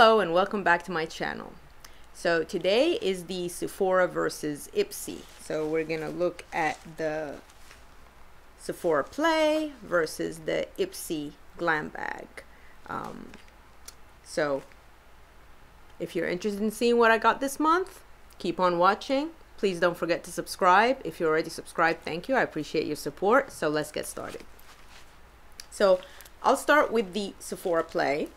Hello and welcome back to my channel. So today is the Sephora versus Ipsy. So we're gonna look at the Sephora Play versus the Ipsy Glam Bag. Um, so if you're interested in seeing what I got this month, keep on watching. Please don't forget to subscribe. If you're already subscribed, thank you. I appreciate your support. So let's get started. So I'll start with the Sephora Play.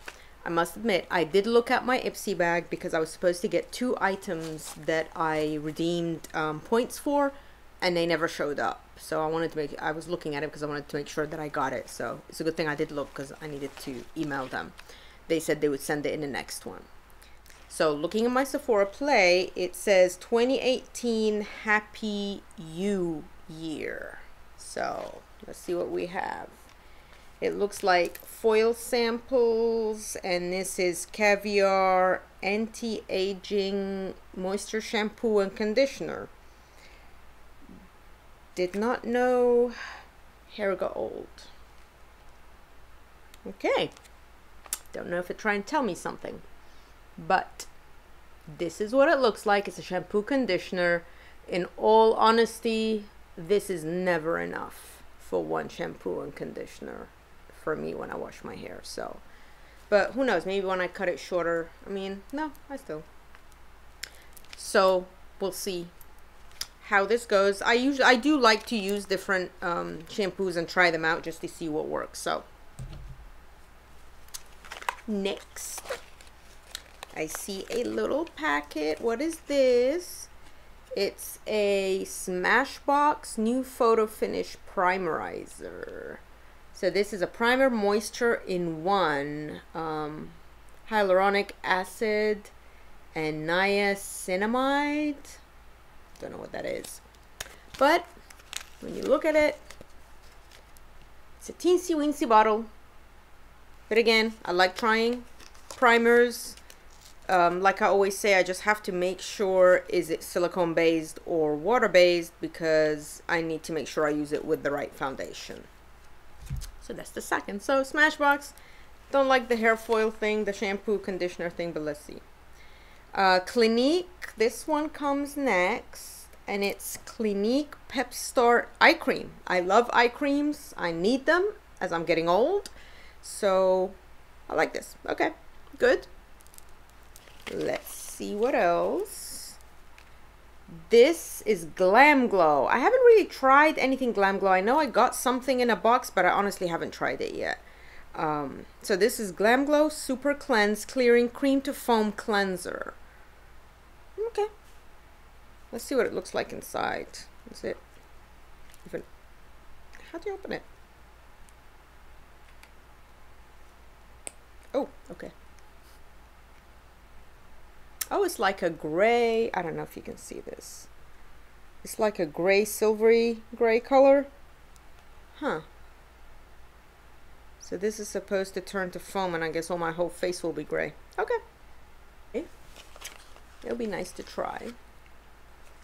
I must admit, I did look at my Ipsy bag because I was supposed to get two items that I redeemed um, points for, and they never showed up. So I wanted to make, I was looking at it because I wanted to make sure that I got it. So it's a good thing I did look because I needed to email them. They said they would send it in the next one. So looking at my Sephora Play, it says 2018 Happy You Year. So let's see what we have. It looks like foil samples, and this is Caviar Anti-Aging Moisture Shampoo and Conditioner. Did not know hair got old. Okay. Don't know if it trying to tell me something. But this is what it looks like. It's a shampoo conditioner. In all honesty, this is never enough for one shampoo and conditioner for me when I wash my hair. So, but who knows? Maybe when I cut it shorter. I mean, no, I still. So we'll see how this goes. I usually I do like to use different um, shampoos and try them out just to see what works. So next, I see a little packet. What is this? It's a Smashbox New Photo Finish Primerizer. So this is a primer moisture in one. Um, hyaluronic acid and niacinamide. Don't know what that is. But when you look at it, it's a teensy weensy bottle. But again, I like trying primers. Um, like I always say, I just have to make sure is it silicone based or water based because I need to make sure I use it with the right foundation. So that's the second. So Smashbox, don't like the hair foil thing, the shampoo conditioner thing, but let's see. Uh, Clinique, this one comes next, and it's Clinique Pep Start Eye Cream. I love eye creams. I need them as I'm getting old. So I like this. Okay, good. Let's see what else. This is Glam Glow. I haven't really tried anything Glam Glow. I know I got something in a box, but I honestly haven't tried it yet. Um, so this is Glam Glow Super Cleanse Clearing Cream to Foam Cleanser. Okay. Let's see what it looks like inside. Is it even... How do you open it? Oh, okay. Oh, it's like a gray. I don't know if you can see this. It's like a gray, silvery gray color. Huh. So this is supposed to turn to foam and I guess all my whole face will be gray. Okay. okay. It'll be nice to try.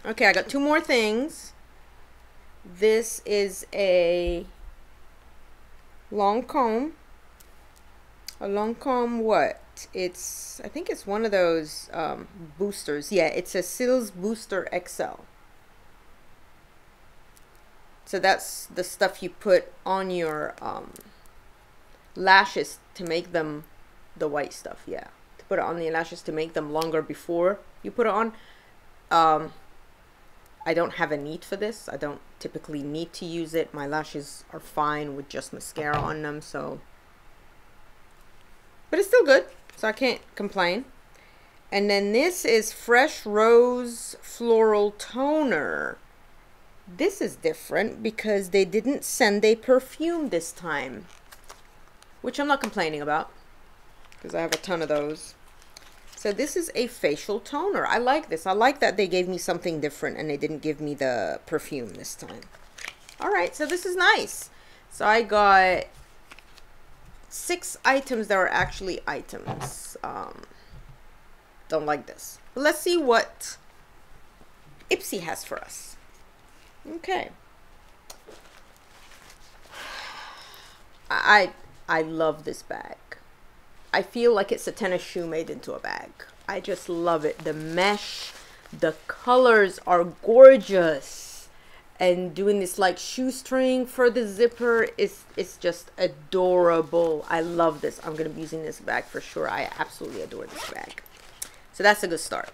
Okay, I got two more things. This is a Lancome. A Lancome what? it's I think it's one of those um, boosters. Yeah, it's a Cils Booster XL. So that's the stuff you put on your um, lashes to make them the white stuff. Yeah, to put it on the lashes to make them longer before you put it on. Um, I don't have a need for this. I don't typically need to use it. My lashes are fine with just mascara on them, so. But it's still good so I can't complain. And then this is Fresh Rose Floral Toner. This is different because they didn't send a perfume this time. Which I'm not complaining about. Because I have a ton of those. So this is a facial toner. I like this. I like that they gave me something different and they didn't give me the perfume this time. Alright, so this is nice. So I got six items that are actually items. Um, don't like this. Let's see what Ipsy has for us. Okay. I I love this bag. I feel like it's a tennis shoe made into a bag. I just love it. The mesh, the colors are gorgeous. And doing this like shoestring for the zipper is it's just adorable. I love this. I'm gonna be using this bag for sure. I absolutely adore this bag. So that's a good start.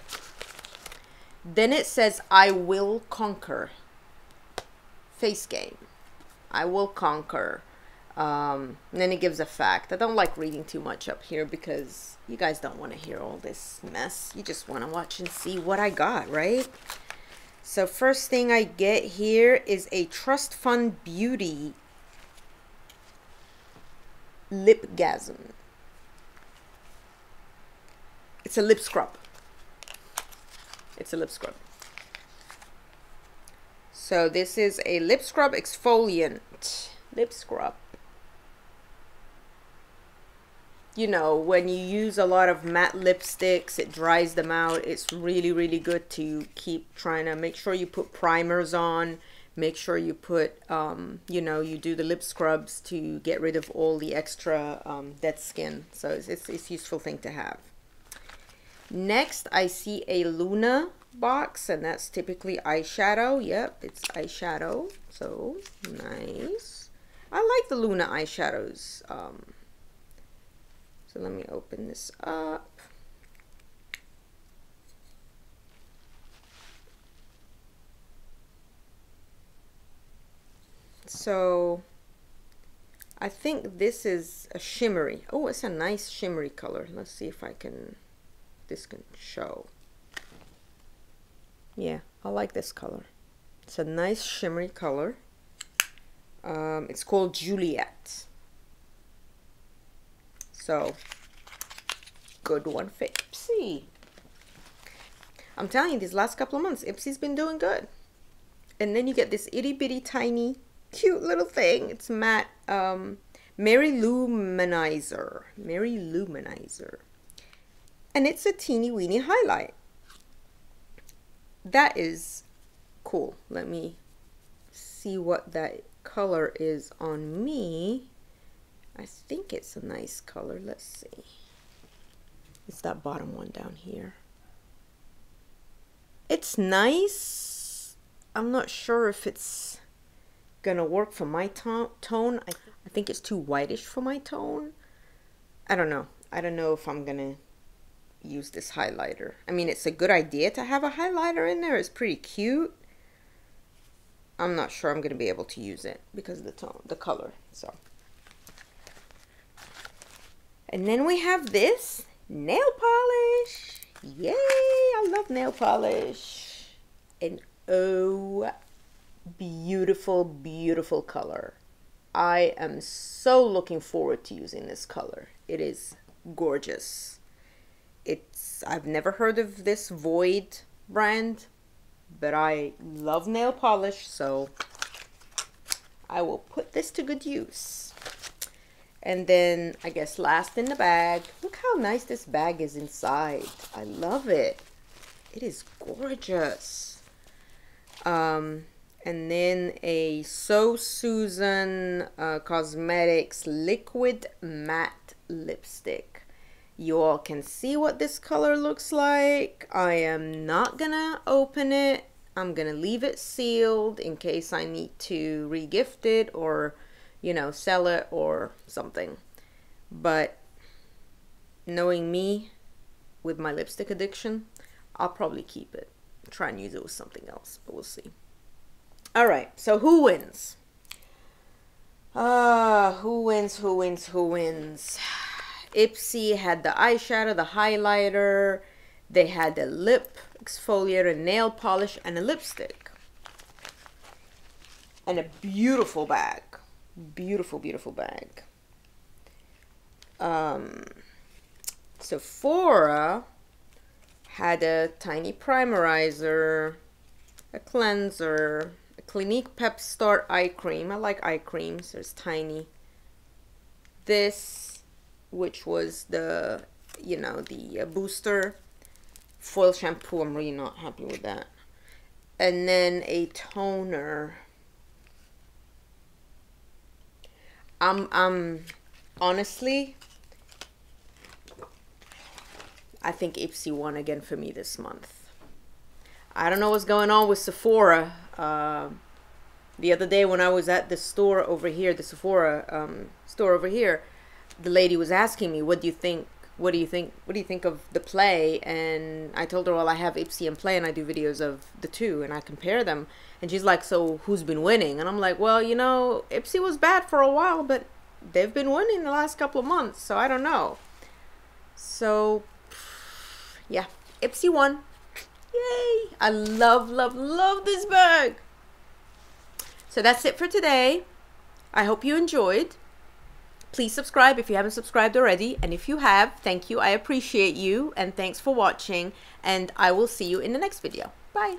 Then it says, I will conquer. Face game. I will conquer. Um, and then it gives a fact. I don't like reading too much up here because you guys don't want to hear all this mess. You just want to watch and see what I got, right? So first thing I get here is a Trust Fund Beauty Lipgasm. It's a lip scrub. It's a lip scrub. So this is a lip scrub exfoliant. Lip scrub. You know, when you use a lot of matte lipsticks, it dries them out. It's really, really good to keep trying to make sure you put primers on. Make sure you put, um, you know, you do the lip scrubs to get rid of all the extra um, dead skin. So it's, it's, it's useful thing to have. Next, I see a Luna box, and that's typically eyeshadow. Yep, it's eyeshadow. So, nice. I like the Luna eyeshadows. Um, so let me open this up. So, I think this is a shimmery. Oh, it's a nice shimmery color. Let's see if I can this can show. Yeah, I like this color. It's a nice shimmery color. Um, it's called Juliet. So, good one for Ipsy. I'm telling you, these last couple of months, Ipsy's been doing good. And then you get this itty bitty tiny, cute little thing. It's matte um, Mary-Lou Manizer. Mary-Lou Manizer and it's a teeny weeny highlight. That is cool. Let me see what that color is on me. I think it's a nice color. Let's see. It's that bottom one down here. It's nice. I'm not sure if it's gonna work for my tone. I, th I think it's too whitish for my tone. I don't know. I don't know if I'm gonna use this highlighter. I mean, it's a good idea to have a highlighter in there. It's pretty cute. I'm not sure I'm going to be able to use it because of the tone, the color. So, and then we have this nail polish. Yay! I love nail polish. And oh, beautiful, beautiful color. I am so looking forward to using this color. It is gorgeous it's I've never heard of this Void brand, but I love nail polish, so I will put this to good use. And then I guess last in the bag, look how nice this bag is inside. I love it. It is gorgeous. Um, and then a So Susan uh, Cosmetics Liquid Matte Lipstick. You all can see what this color looks like. I am not gonna open it. I'm gonna leave it sealed in case I need to regift it or, you know, sell it or something. But knowing me with my lipstick addiction, I'll probably keep it. Try and use it with something else, but we'll see. All right, so who wins? Ah, uh, who wins, who wins, who wins? Ipsy had the eyeshadow, the highlighter, they had the lip exfoliator, nail polish, and a lipstick. And a beautiful bag. Beautiful, beautiful bag. Um, Sephora had a tiny primerizer, a cleanser, a Clinique Pep Start eye cream. I like eye creams. It's tiny. This which was the you know the uh, booster foil shampoo i'm really not happy with that and then a toner i'm i'm honestly I think Ipsy won again for me this month. I don't know what's going on with Sephora. Uh, the other day when I was at the store over here, the Sephora um, store over here, the lady was asking me, "What do you think? What do you think? What do you think of the play?" And I told her, "Well, I have Ipsy and Play, and I do videos of the two, and I compare them." And she's like, "So who's been winning?" And I'm like, "Well, you know, Ipsy was bad for a while, but they've been winning the last couple of months, so I don't know." So, yeah, Ipsy won. Yay! I love, love, love this bag. So that's it for today. I hope you enjoyed. Please subscribe if you haven't subscribed already. And if you have, thank you. I appreciate you. And thanks for watching. And I will see you in the next video. Bye.